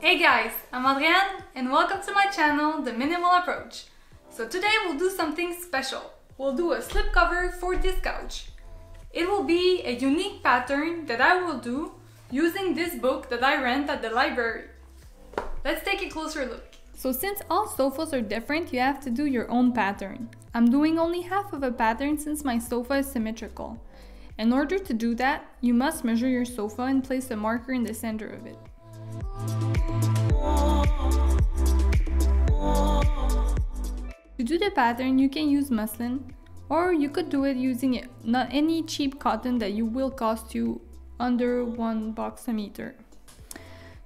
Hey guys, I'm Andréanne and welcome to my channel, The Minimal Approach. So today we'll do something special. We'll do a slipcover for this couch. It will be a unique pattern that I will do using this book that I rent at the library. Let's take a closer look. So since all sofas are different, you have to do your own pattern. I'm doing only half of a pattern since my sofa is symmetrical. In order to do that, you must measure your sofa and place a marker in the center of it. Do the pattern, you can use muslin, or you could do it using not any cheap cotton that you will cost you under one box a meter.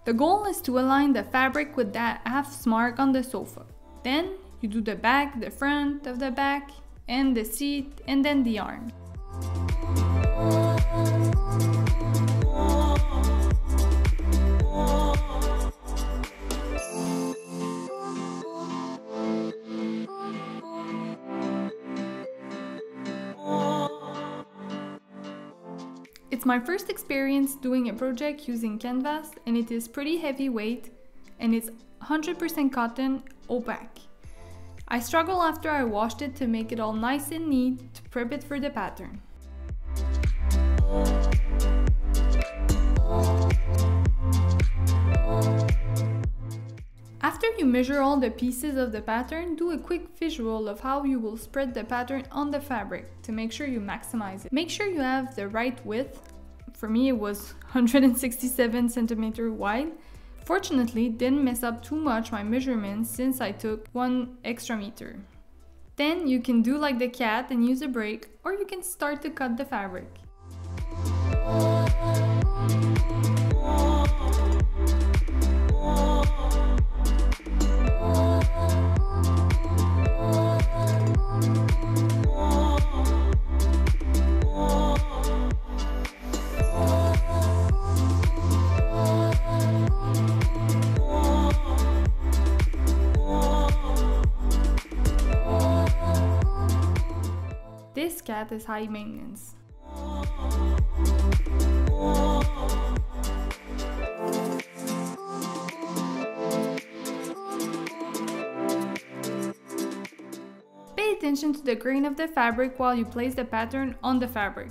The goal is to align the fabric with that half mark on the sofa. Then you do the back, the front of the back, and the seat, and then the arm. It's my first experience doing a project using canvas and it is pretty heavyweight and it's 100% cotton opaque. I struggle after I washed it to make it all nice and neat to prep it for the pattern. You measure all the pieces of the pattern, do a quick visual of how you will spread the pattern on the fabric to make sure you maximize it. Make sure you have the right width. For me it was 167 centimeter wide. Fortunately, didn't mess up too much my measurements since I took one extra meter. Then you can do like the cat and use a break or you can start to cut the fabric. This cat is high maintenance. Pay attention to the grain of the fabric while you place the pattern on the fabric.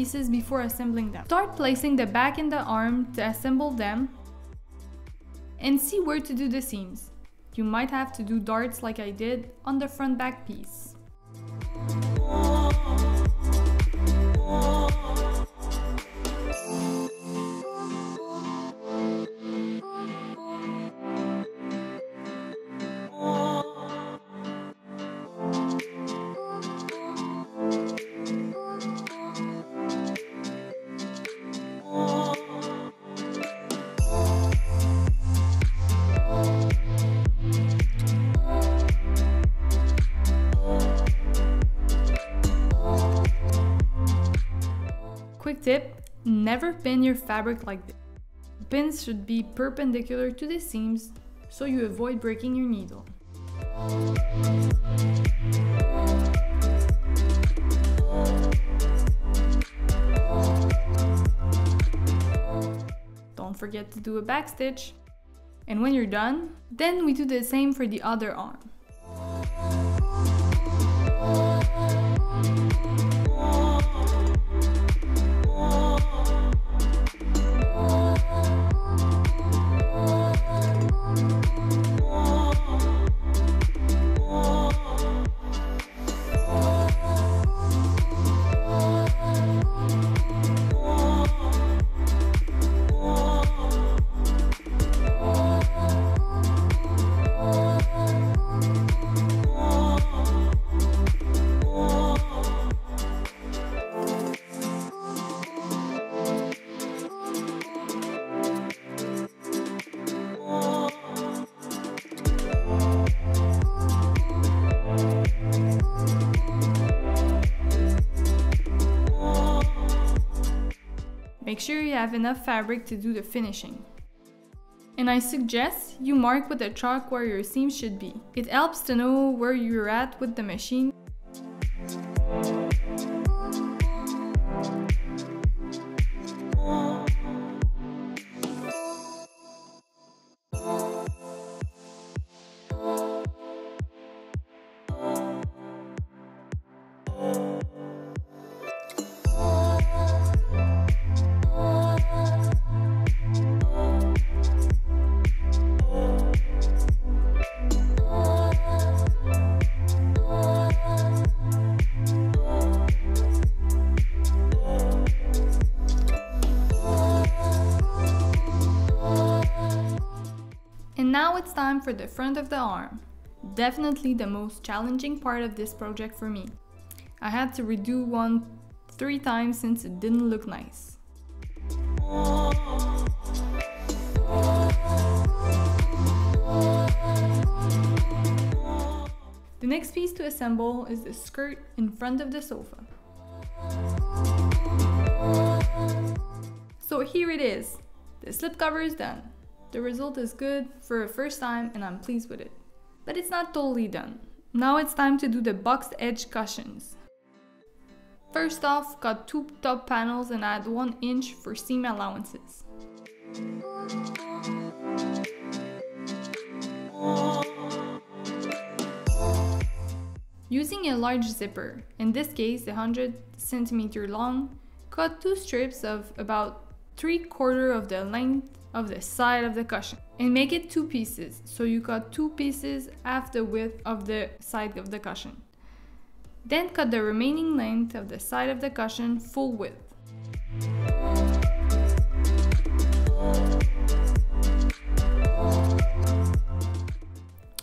Pieces before assembling them. Start placing the back and the arm to assemble them and see where to do the seams. You might have to do darts like I did on the front back piece. Quick tip, never pin your fabric like this. Pins should be perpendicular to the seams so you avoid breaking your needle. Don't forget to do a back stitch. And when you're done, then we do the same for the other arm. Make sure you have enough fabric to do the finishing. And I suggest you mark with a chalk where your seam should be. It helps to know where you're at with the machine And now it's time for the front of the arm. Definitely the most challenging part of this project for me. I had to redo one three times since it didn't look nice. The next piece to assemble is the skirt in front of the sofa. So here it is. The slipcover is done. The result is good for a first time and I'm pleased with it. But it's not totally done. Now it's time to do the boxed edge cushions. First off, cut two top panels and add 1 inch for seam allowances. Using a large zipper, in this case 100 centimeter long, cut two strips of about 3 quarter of the length of the side of the cushion and make it two pieces. So you cut two pieces half the width of the side of the cushion. Then cut the remaining length of the side of the cushion full width.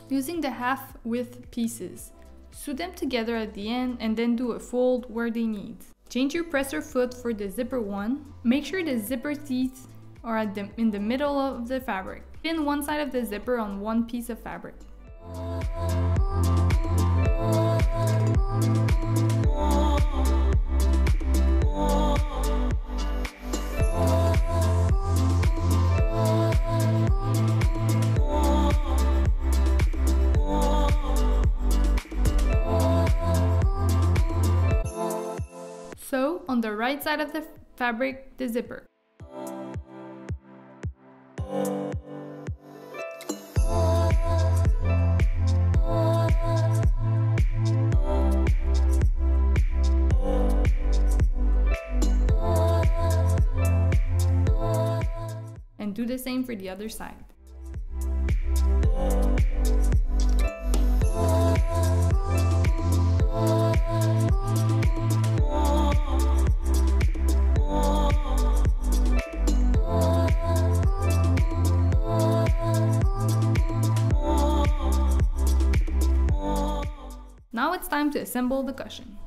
Using the half width pieces, sew them together at the end and then do a fold where they need. Change your presser foot for the zipper one. Make sure the zipper teeth or the, in the middle of the fabric. Pin one side of the zipper on one piece of fabric. Sew on the right side of the fabric the zipper. The same for the other side. Now it's time to assemble the cushion.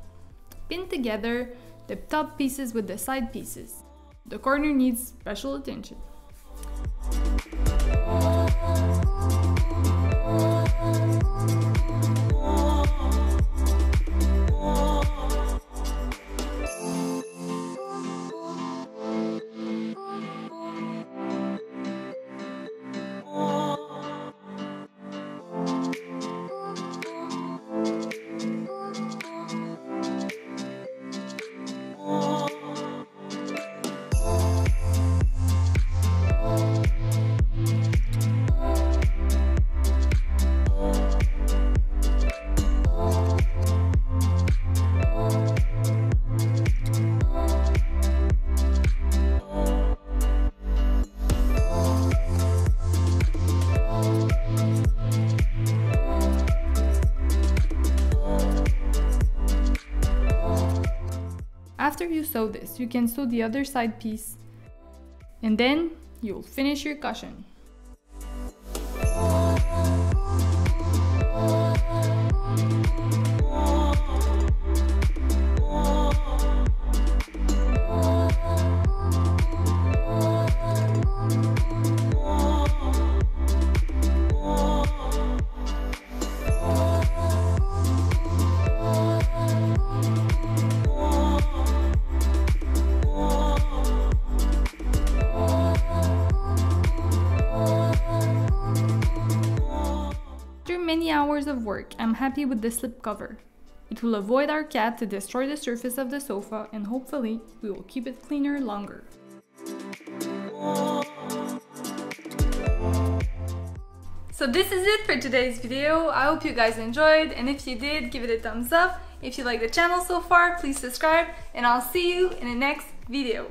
Pin together the top pieces with the side pieces. The corner needs special attention. Sew this, you can sew the other side piece and then you'll finish your cushion. Hours of work, I'm happy with the slipcover. It will avoid our cat to destroy the surface of the sofa and hopefully we will keep it cleaner longer. So this is it for today's video. I hope you guys enjoyed and if you did, give it a thumbs up. If you like the channel so far, please subscribe and I'll see you in the next video.